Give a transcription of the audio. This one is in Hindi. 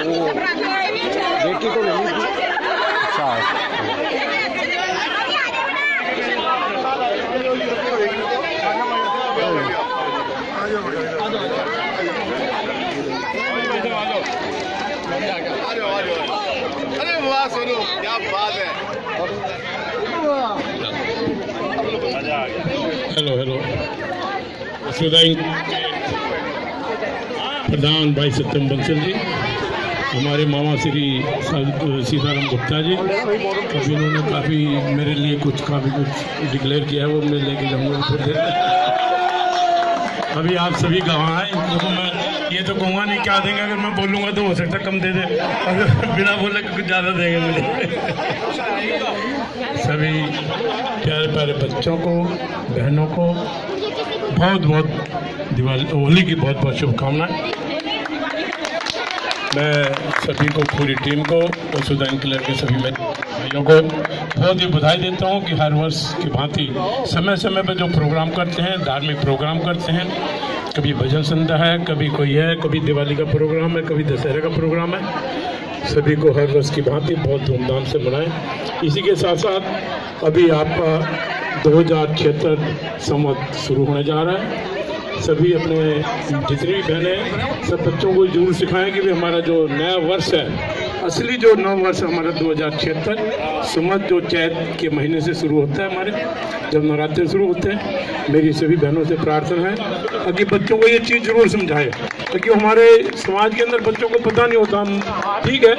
बेटी को नहीं अच्छा अरे वाह सोनू क्या बात है हेलो हेलो प्रधान भाई सत्यम बंसल जी हमारे मामा श्री सीताराम गुप्ता जी अभी उन्होंने काफ़ी मेरे लिए कुछ, काफ़ी कुछ डिक्लेयर किया है, वो मैं लेके जाऊँगा देर अभी आप सभी गवाह हैं। देखो मैं ये तो कहूँगा नहीं, क्या देंगे? अगर मैं बोलूँगा तो हो सकता कम दे दे। बिना बोले कुछ ज़्यादा देंगे मुझे। सभी प्यारे प्यारे बच्चों को, बहनों को बहुत बहुत दिवाली, होली की बहुत बहुत शुभकामनाएँ। मैं सभी को, पूरी टीम को, और सुदान क्लर के सभी भाइयों को बहुत ही बधाई देता हूँ कि हर वर्ष की भांति समय समय पर जो प्रोग्राम करते हैं, धार्मिक प्रोग्राम करते हैं, कभी भजन संध्या है, कभी कोई है, कभी दिवाली का प्रोग्राम है, कभी दशहरा का प्रोग्राम है, सभी को हर वर्ष की भांति बहुत धूमधाम से मनाएँ। इसी के साथ साथ अभी आपका दो हज़ार छिहत्तर शुरू होने जा रहा है। सभी अपने जितनी भी बहनें सब बच्चों को ज़रूर सिखाएँ कि भी हमारा जो नया वर्ष है, असली जो नव वर्ष हमारा दो हज़ार छिहत्तर, सुमत जो चैत के महीने से शुरू होता है हमारे, जब नवरात्र शुरू होते हैं, मेरी सभी बहनों से प्रार्थना है, ताकि बच्चों को ये चीज़ ज़रूर समझाए क्योंकि हमारे समाज के अंदर बच्चों को पता नहीं होता हम ठीक है।